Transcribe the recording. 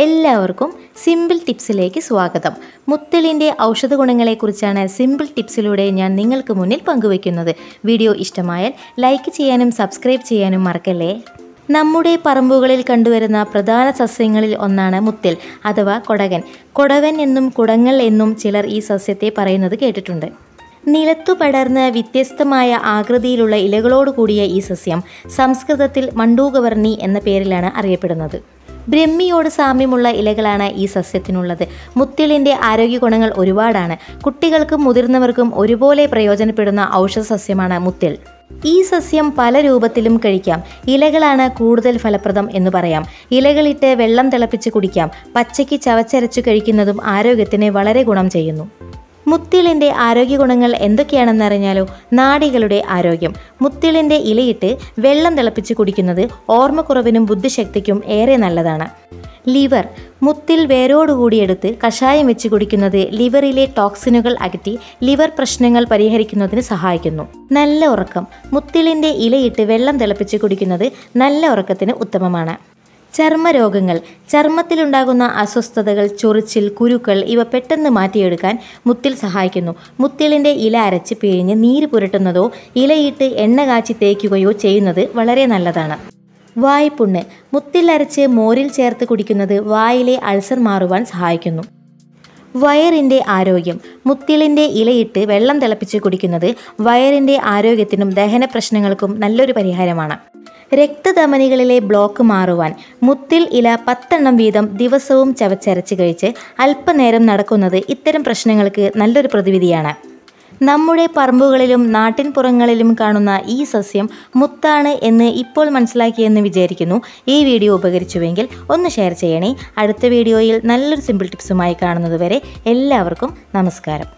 എല്ലാവർക്കും സിമ്പിൾ ടിപ്സിലേക്ക് സ്വാഗതം. മുത്തലിന്റെ ഔഷധ ഗുണങ്ങളെക്കുറിച്ചാണ് സിമ്പിൾ ടിപ്സിലൂടെ ഞാൻ നിങ്ങൾക്ക് മുന്നിൽ പങ്കുവയ്ക്കുന്നത്. വീഡിയോ ഇഷ്ടമായാൽ ലൈക്ക് ചെയ്യാനും സബ്സ്ക്രൈബ് ചെയ്യാനും മറക്കല്ലേ? നമ്മുടെ പറമ്പുകളിൽ കണ്ടുവരുന്ന പ്രധാന സസ്യങ്ങളിൽ ഒന്നാണ് മുത്തിൽ അഥവാ കൊടകൻ. കൊടവൻ എന്നും കുടങ്ങൾ എന്നും ചിലർ ഈ സസ്യത്തെ പറയുന്നത് കേട്ടിട്ടുണ്ട്. നിലത്തു പടർന്ന് വ്യത്യസ്തമായ ആകൃതിയിലുള്ള ഇലകളോട് കൂടിയ ഈ സസ്യം സംസ്കൃതത്തിൽ മണ്ടൂകവർണി എന്ന പേരിലാണ് അറിയപ്പെടുന്നത്. ബ്രഹ്മിയോട് സാമ്യമുള്ള ഇലകളാണ് ഈ സസ്യത്തിനുള്ളത്. മുത്തിളിന്റെ ആരോഗ്യ ഗുണങ്ങൾ ഒരുപാടാണ്. കുട്ടികൾക്കും മുതിർന്നവർക്കും ഒരുപോലെ പ്രയോജനപ്പെടുന്ന ഔഷധ സസ്യമാണ് മുത്തിൽ. ഈ സസ്യം പല രൂപത്തിലും കഴിക്കാം. ഇലകളാണ് കൂടുതൽ ഫലപ്രദം എന്ന് പറയാം. ഇലകളിട്ട് വെള്ളം തിളപ്പിച്ച് കുടിക്കാം. പച്ചയ്ക്ക് ചവച്ചരച്ചു കഴിക്കുന്നതും ആരോഗ്യത്തിന് വളരെ ഗുണം ചെയ്യുന്നു. മുത്തിളിന്റെ ആരോഗ്യ ഗുണങ്ങൾ എന്തൊക്കെയാണെന്നറിഞ്ഞാലോ? നാടികളുടെ ആരോഗ്യം. മുത്തിളിന്റെ ഇലയിട്ട് വെള്ളം തിളപ്പിച്ച് കുടിക്കുന്നത് ഓർമ്മക്കുറവിനും ബുദ്ധിശക്തിക്കും ഏറെ നല്ലതാണ്. ലിവർ. മുത്തിൽ വേരോടുകൂടി എടുത്ത് കഷായം വെച്ച് കുടിക്കുന്നത് ലിവറിലെ ടോക്സിനുകൾ അകറ്റി ലിവർ പ്രശ്നങ്ങൾ പരിഹരിക്കുന്നതിന് സഹായിക്കുന്നു. നല്ല ഉറക്കം. മുത്തിളിന്റെ ഇലയിട്ട് വെള്ളം തിളപ്പിച്ച് കുടിക്കുന്നത് നല്ല ഉറക്കത്തിന് ഉത്തമമാണ്. ചർമ്മരോഗങ്ങൾ ചർമ്മത്തിലുണ്ടാകുന്ന അസ്വസ്ഥതകൾ ചൊറിച്ചിൽ കുരുക്കൾ ഇവ പെട്ടെന്ന് മാറ്റിയെടുക്കാൻ മുത്തിൽ സഹായിക്കുന്നു. മുത്തിലിന്റെ ഇല അരച്ച് പിഴിഞ്ഞ് നീര് പുരട്ടുന്നതോ ഇലയിട്ട് എണ്ണ കാച്ചി തേക്കുകയോ ചെയ്യുന്നത് വളരെ നല്ലതാണ്. വായ്പുണ്ണ്. മുത്തിൽ അരച്ച് മോരിൽ ചേർത്ത് കുടിക്കുന്നത് വായിലെ അൾസർ മാറുവാൻ സഹായിക്കുന്നു. വയറിന്റെ ആരോഗ്യം. മുത്തിളിന്റെ ഇലയിട്ട് വെള്ളം തിളപ്പിച്ച് കുടിക്കുന്നത് വയറിന്റെ ആരോഗ്യത്തിനും ദഹന പ്രശ്നങ്ങൾക്കും നല്ലൊരു പരിഹാരമാണ്. രക്തധമനികളിലെ ബ്ലോക്ക് മാറുവാൻ മുത്തിൽ ഇല പത്തെണ്ണം വീതം ദിവസവും ചവച്ചരച്ച് കഴിച്ച് അല്പനേരം നടക്കുന്നത് ഇത്തരം പ്രശ്നങ്ങൾക്ക് നല്ലൊരു പ്രതിവിധിയാണ്. നമ്മുടെ പറമ്പുകളിലും നാട്ടിൻപുറങ്ങളിലും കാണുന്ന ഈ സസ്യം മുത്താണ് എന്ന് ഇപ്പോൾ മനസ്സിലാക്കിയെന്ന് വിചാരിക്കുന്നു. ഈ വീഡിയോ ഉപകരിച്ചുവെങ്കിൽ ഒന്ന് ഷെയർ ചെയ്യണേ. അടുത്ത വീഡിയോയിൽ നല്ലൊരു സിമ്പിൾ ടിപ്സുമായി കാണുന്നതുവരെ എല്ലാവർക്കും നമസ്കാരം.